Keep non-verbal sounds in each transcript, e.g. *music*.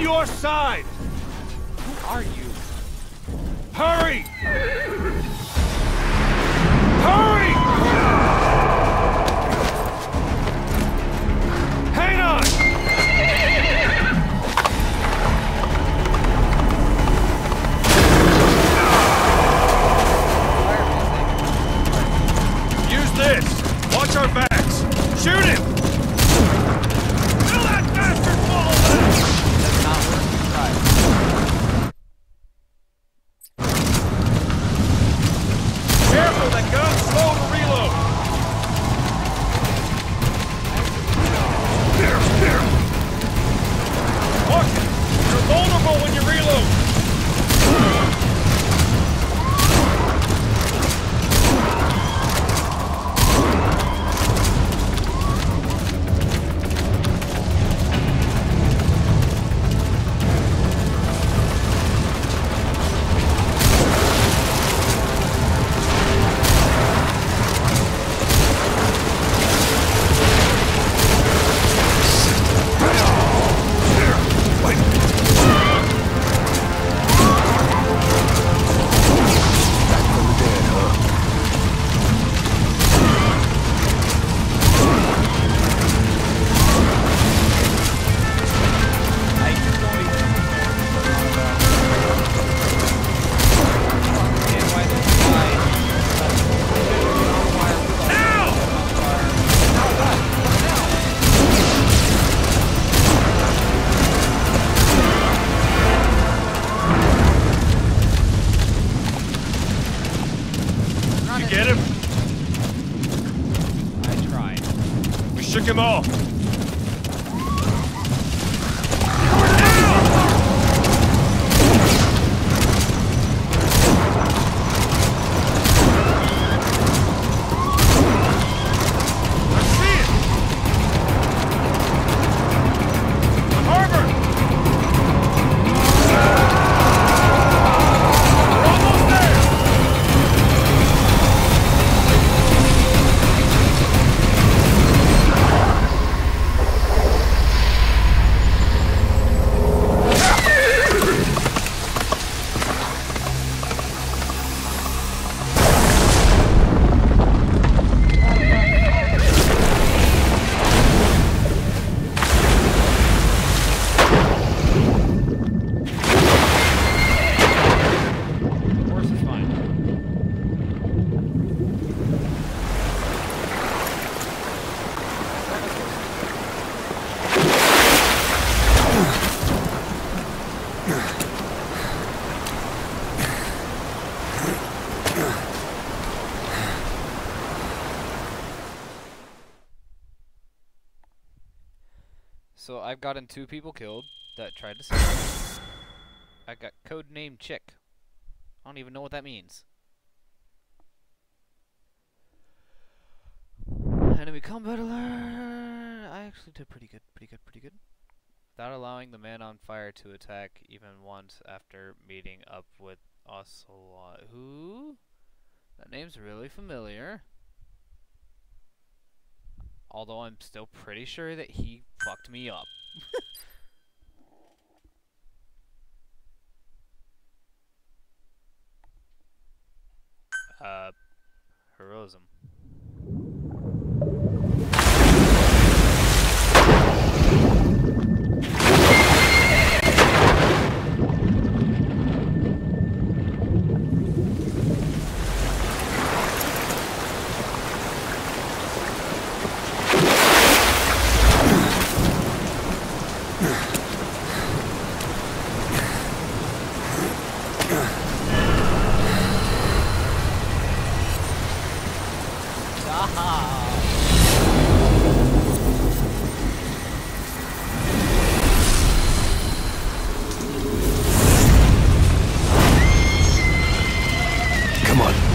your side! Who are you? Hurry! Hurry! Hang on! Use this! Watch our backs! Shoot him! So I've gotten two people killed that tried to save me. I got code name chick. I don't even know what that means. Enemy combat alert! I actually did pretty good, pretty good, pretty good. Without allowing the man on fire to attack even once after meeting up with Ocelot. Who? That name's really familiar. Although I'm still pretty sure that he fucked me up. *laughs* uh, heroism. Come on.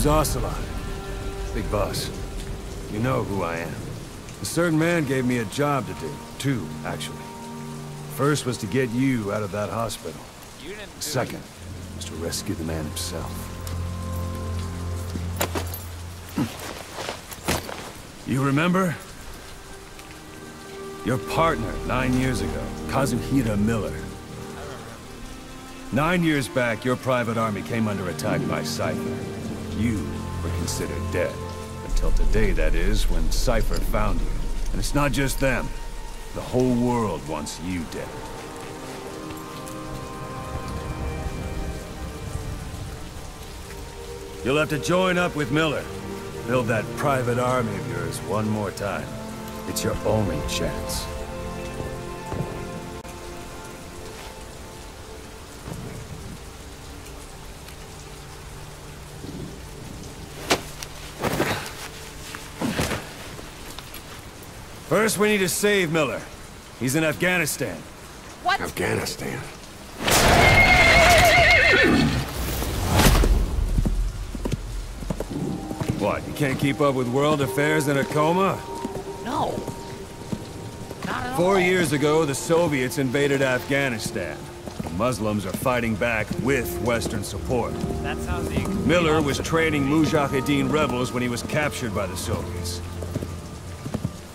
Name's Ocelot. Big boss. You know who I am. A certain man gave me a job to do. Two, actually. First was to get you out of that hospital. You didn't do Second was to rescue the man himself. Hmm. You remember? Your partner, nine years ago, Kazuhira Miller. Nine years back, your private army came under attack by Cipher. You were considered dead. Until today, that is, when Cipher found you. And it's not just them. The whole world wants you dead. You'll have to join up with Miller. Build that private army of yours one more time. It's your only chance. First, we need to save Miller. He's in Afghanistan. What? Afghanistan. What, you can't keep up with world affairs in a coma? No. Not at Four all. years ago, the Soviets invaded Afghanistan. The Muslims are fighting back with Western support. That's how the Miller was training Mujahideen rebels when he was captured by the Soviets.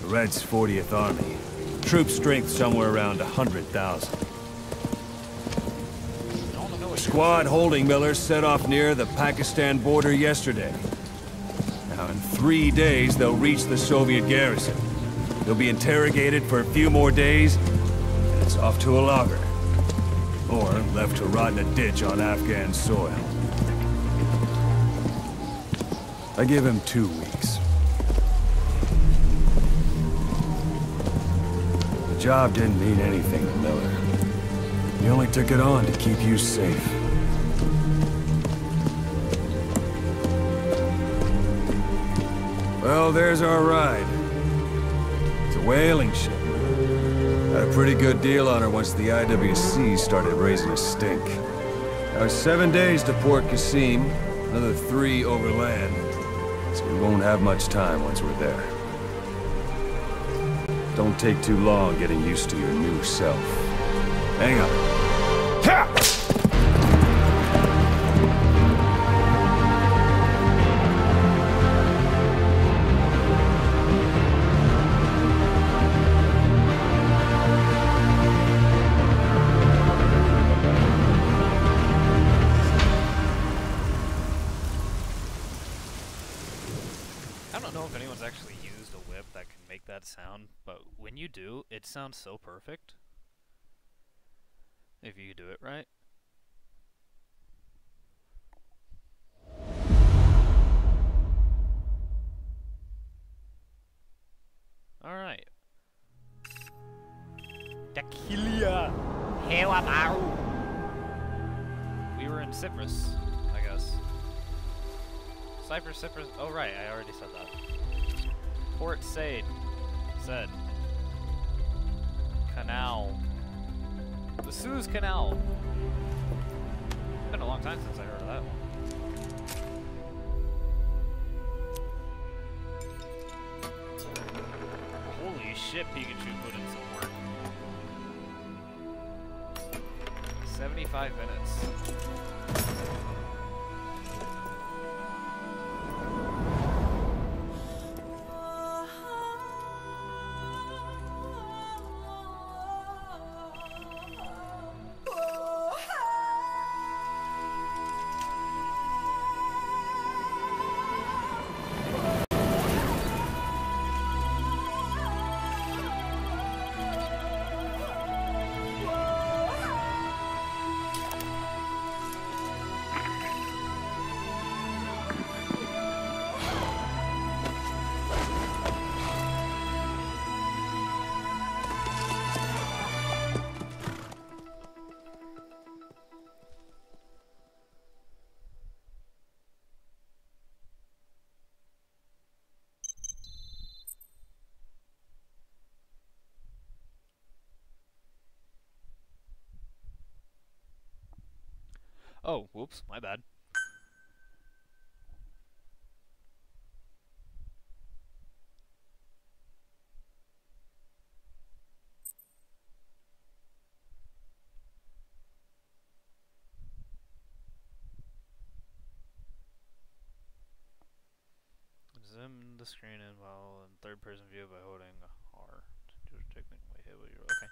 Red's 40th Army. Troop strength somewhere around 100,000. Squad holding Miller set off near the Pakistan border yesterday. Now in three days, they'll reach the Soviet garrison. They'll be interrogated for a few more days, and it's off to a logger. Or left to rot in a ditch on Afghan soil. I give him two weeks. Job didn't mean anything to Miller. He only took it on to keep you safe. Well, there's our ride. It's a whaling ship. Had a pretty good deal on her once the IWC started raising a stink. Now seven days to Port Qasim, another three overland. So we won't have much time once we're there. Don't take too long getting used to your new self. Hang on. Ha! That sound, but when you do, it sounds so perfect. If you do it right. Alright. Dakilia! Hewamaru. We were in Cyprus, I guess. Cyprus, Cyprus. Oh, right, I already said that. Port Said. Said. Canal. The Suez Canal. Been a long time since I heard of that one. Holy shit, Pikachu put in some work. 75 minutes. Oh, whoops, my bad. Zoom the screen in while in third person view by holding R. Just technically hit what you're okay.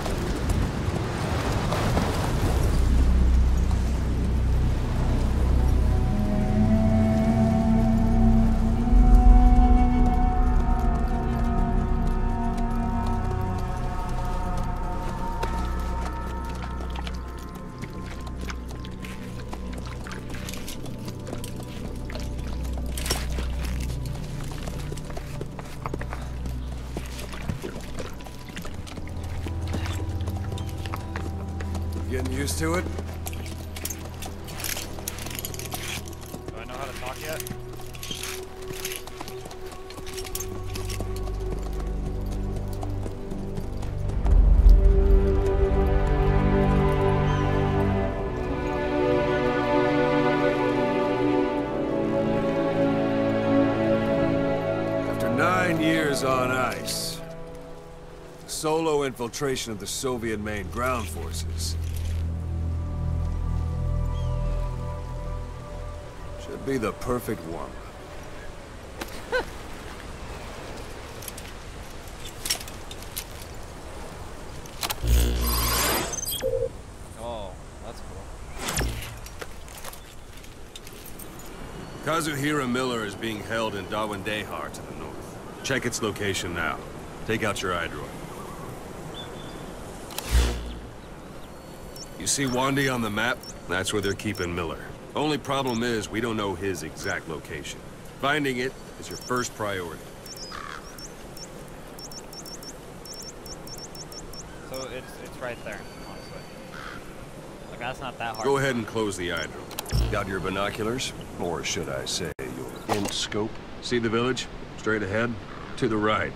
Used to it? Do I know how to talk yet? After nine years on ice, solo infiltration of the Soviet main ground forces be the perfect warm-up. *laughs* Oh, that's cool. Kazuhira Miller is being held in Da Ghwandai Khar to the north. Check its location now. Take out your iDroid. You see Wandy on the map? That's where they're keeping Miller. Only problem is, we don't know his exact location. Finding it is your first priority. So it's it's right there, honestly. Like that's not that hard. Go ahead and close the iDroid. Got your binoculars? Or should I say, your Int-Scope? See the village? Straight ahead? To the right.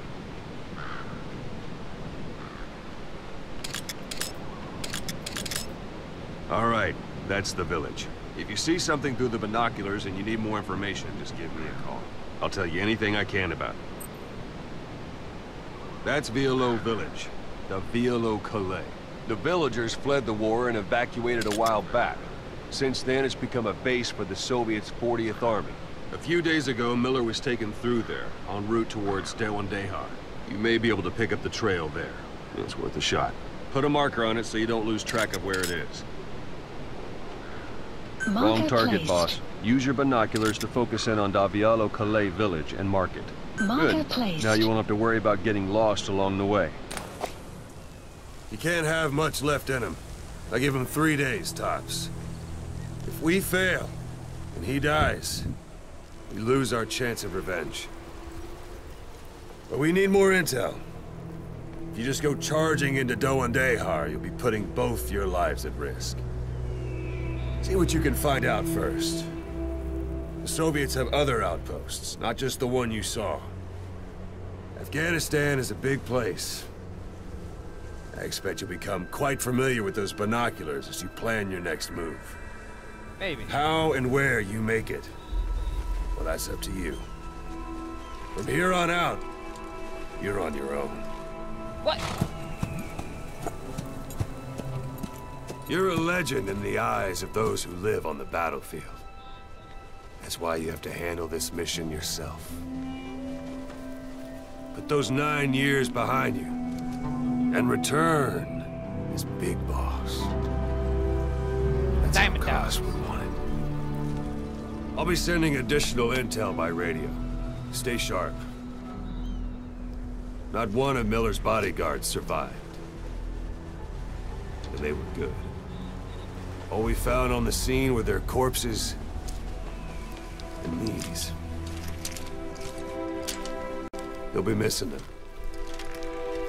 All right, that's the village. If you see something through the binoculars and you need more information, just give me a call. I'll tell you anything I can about it. That's Wialo Village, the Wialo Kallai. The villagers fled the war and evacuated a while back. Since then, it's become a base for the Soviets' 40th Army. A few days ago, Miller was taken through there, en route towards Da Ghwandai Khar. You may be able to pick up the trail there. It's worth a shot. Put a marker on it so you don't lose track of where it is. Marker Wrong target, placed. boss. Use your binoculars to focus in on Da Wialo Kallai village and market. Marker Good. placed. Now you won't have to worry about getting lost along the way. You can't have much left in him. I give him three days, tops. If we fail, and he dies, we lose our chance of revenge. But we need more intel. If you just go charging into Da Ghwandai Khar, you'll be putting both your lives at risk. See what you can find out first. The Soviets have other outposts, not just the one you saw. Afghanistan is a big place. I expect you'll become quite familiar with those binoculars as you plan your next move. Maybe. How and where you make it, well, that's up to you. From here on out, you're on your own. What? You're a legend in the eyes of those who live on the battlefield. That's why you have to handle this mission yourself. Put those nine years behind you, and return as Big Boss. That's Diamond how would want it. I'll be sending additional intel by radio. Stay sharp. Not one of Miller's bodyguards survived. And they were good. All we found on the scene were their corpses and these. They'll be missing them.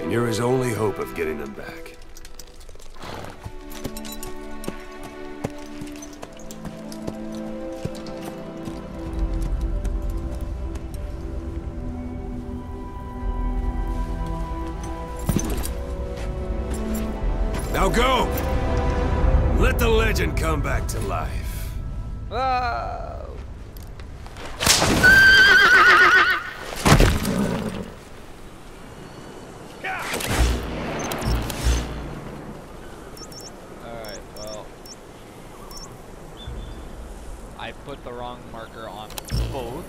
And you're his only hope of getting them back. Let the legend come back to life. Whoa! Alright, well. I put the wrong marker on both.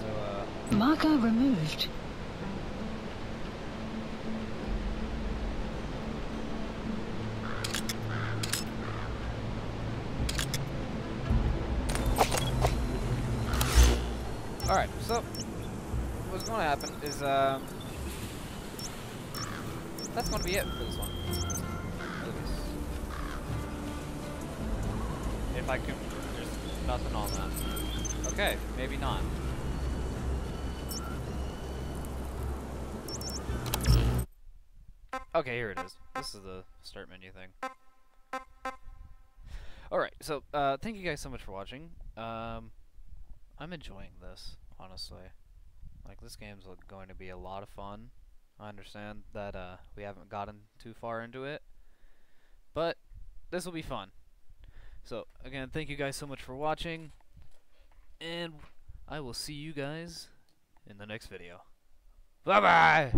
So, uh, Marker removed. Is um that's going to be it for this one. If I can, there's nothing on that. Okay, maybe not. Okay, here it is. This is the start menu thing. Alright, so uh, thank you guys so much for watching. Um, I'm enjoying this, honestly. Like this game's going to be a lot of fun. I understand that uh, we haven't gotten too far into it, but this will be fun. So again, thank you guys so much for watching, and I will see you guys in the next video. Bye bye.